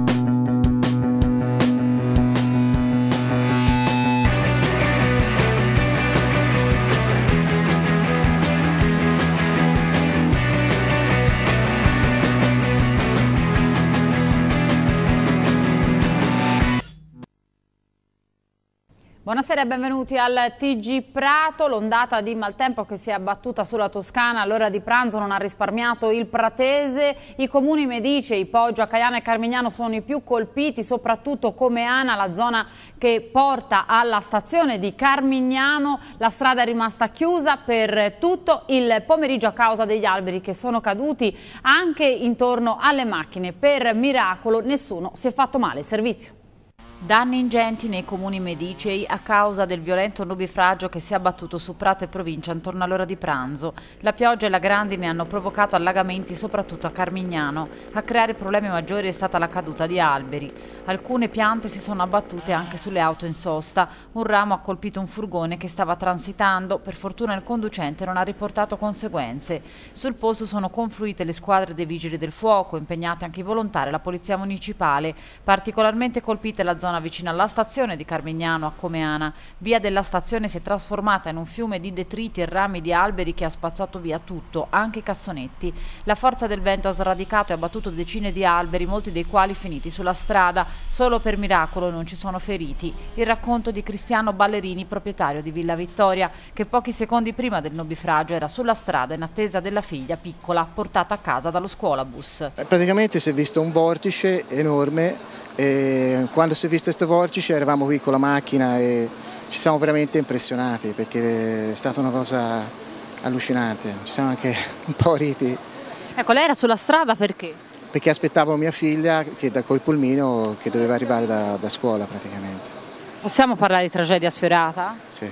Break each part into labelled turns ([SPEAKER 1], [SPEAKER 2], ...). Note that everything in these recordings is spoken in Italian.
[SPEAKER 1] Thank you. Buonasera e benvenuti al TG Prato. L'ondata di maltempo che si è abbattuta sulla Toscana all'ora di pranzo non ha risparmiato il Pratese. I comuni Medicei, Poggio, Caiano e Carmignano sono i più colpiti, soprattutto come Ana, la zona che porta alla stazione di Carmignano. La strada è rimasta chiusa per tutto il pomeriggio a causa degli alberi che sono caduti anche intorno alle macchine. Per miracolo nessuno si è fatto male. Servizio. Danni ingenti nei comuni medicei a causa del violento nubifragio che si è abbattuto su Prato e provincia intorno all'ora di pranzo. La pioggia e la grandine hanno provocato allagamenti soprattutto a Carmignano. A creare problemi maggiori è stata la caduta di alberi. Alcune piante si sono abbattute anche sulle auto in sosta. Un ramo ha colpito un furgone che stava transitando. Per fortuna il conducente non ha riportato conseguenze. Sul posto sono confluite le squadre dei vigili del fuoco, impegnate anche i volontari e la polizia municipale. Particolarmente colpite la zona zona vicina alla stazione di Carmignano a Comeana. Via della stazione si è trasformata in un fiume di detriti e rami di alberi che ha spazzato via tutto, anche i cassonetti. La forza del vento ha sradicato e abbattuto decine di alberi, molti dei quali finiti sulla strada. Solo per miracolo non ci sono feriti. Il racconto di Cristiano Ballerini, proprietario di Villa Vittoria, che pochi secondi prima del nubifragio era sulla strada in attesa della figlia piccola, portata a casa dallo scuolabus.
[SPEAKER 2] Praticamente si è visto un vortice enorme e quando si è visto questo vortice eravamo qui con la macchina e ci siamo veramente impressionati perché è stata una cosa allucinante, ci siamo anche un po' riti.
[SPEAKER 1] Ecco, lei era sulla strada perché?
[SPEAKER 2] Perché aspettavo mia figlia che da col pulmino che doveva arrivare da, da scuola praticamente.
[SPEAKER 1] Possiamo parlare di tragedia sferata?
[SPEAKER 2] Sì.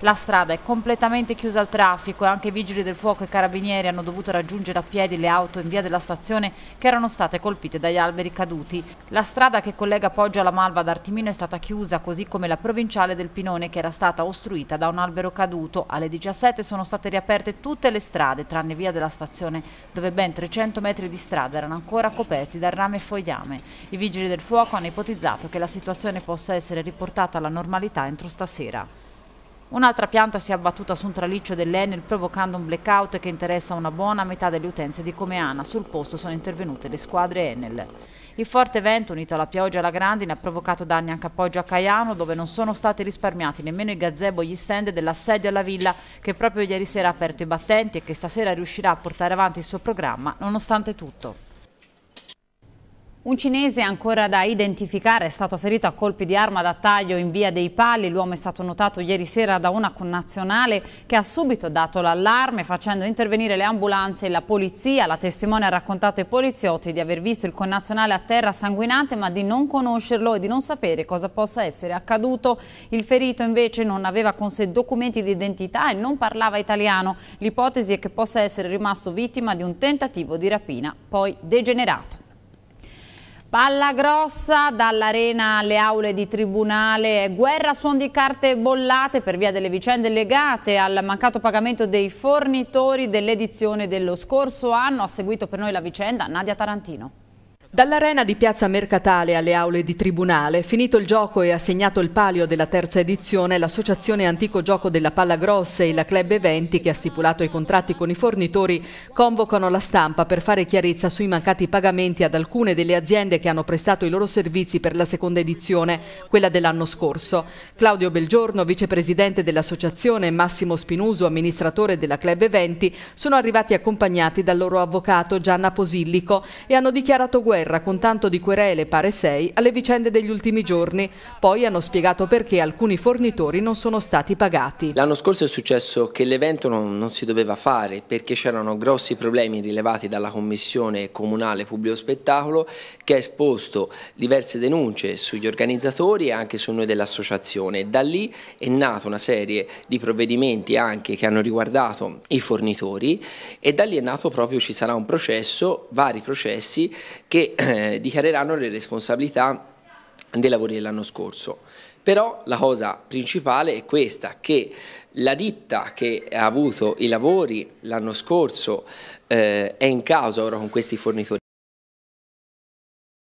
[SPEAKER 1] La strada è completamente chiusa al traffico e anche i vigili del fuoco e carabinieri hanno dovuto raggiungere a piedi le auto in via della stazione che erano state colpite dagli alberi caduti. La strada che collega Poggio alla Malva ad Artimino è stata chiusa, così come la provinciale del Pinone che era stata ostruita da un albero caduto. Alle 17 sono state riaperte tutte le strade, tranne via della stazione, dove ben 300 metri di strada erano ancora coperti da rame e fogliame. I vigili del fuoco hanno ipotizzato che la situazione possa essere riportata alla normalità entro stasera. Un'altra pianta si è abbattuta su un traliccio dell'Enel provocando un blackout che interessa una buona metà delle utenze di Comeana. Sul posto sono intervenute le squadre Enel. Il forte vento, unito alla pioggia e alla grandine, ha provocato danni anche a Poggio a Caiano, dove non sono stati risparmiati nemmeno i gazebo e gli stand dell'assedio alla villa, che proprio ieri sera ha aperto i battenti e che stasera riuscirà a portare avanti il suo programma, nonostante tutto. Un cinese ancora da identificare è stato ferito a colpi di arma da taglio in via dei Pali. L'uomo è stato notato ieri sera da una connazionale che ha subito dato l'allarme facendo intervenire le ambulanze e la polizia. La testimone ha raccontato ai poliziotti di aver visto il connazionale a terra sanguinante ma di non conoscerlo e di non sapere cosa possa essere accaduto. Il ferito invece non aveva con sé documenti di identità e non parlava italiano. L'ipotesi è che possa essere rimasto vittima di un tentativo di rapina, poi degenerato. Palla grossa dall'arena alle aule di tribunale, guerra suon di carte bollate per via delle vicende legate al mancato pagamento dei fornitori dell'edizione dello scorso anno. Ha seguito per noi la vicenda Nadia Tarantino.
[SPEAKER 3] Dall'arena di Piazza Mercatale alle aule di Tribunale, finito il gioco e assegnato il palio della terza edizione, l'Associazione Antico Gioco della Palla Grossa e la Club Eventi, che ha stipulato i contratti con i fornitori, convocano la stampa per fare chiarezza sui mancati pagamenti ad alcune delle aziende che hanno prestato i loro servizi per la seconda edizione, quella dell'anno scorso. Claudio Belgiorno, vicepresidente dell'associazione, e Massimo Spinuso, amministratore della Club Eventi, sono arrivati accompagnati dal loro avvocato Gianna Posillico e hanno dichiarato guerra guerra con tanto di querele, pare sei, alle vicende degli ultimi giorni. Poi hanno spiegato perché alcuni fornitori non sono stati pagati.
[SPEAKER 4] L'anno scorso è successo che l'evento non, non, si doveva fare perché c'erano grossi problemi rilevati dalla Commissione Comunale Pubblico Spettacolo che ha esposto diverse denunce sugli organizzatori e anche su noi dell'associazione. Da lì è nata una serie di provvedimenti anche che hanno riguardato i fornitori e da lì è nato proprio, ci sarà un processo, vari processi che eh, dichiareranno le responsabilità dei lavori dell'anno scorso. Però la cosa principale è questa, che la ditta che ha avuto i lavori l'anno scorso eh, è in causa ora con questi fornitori.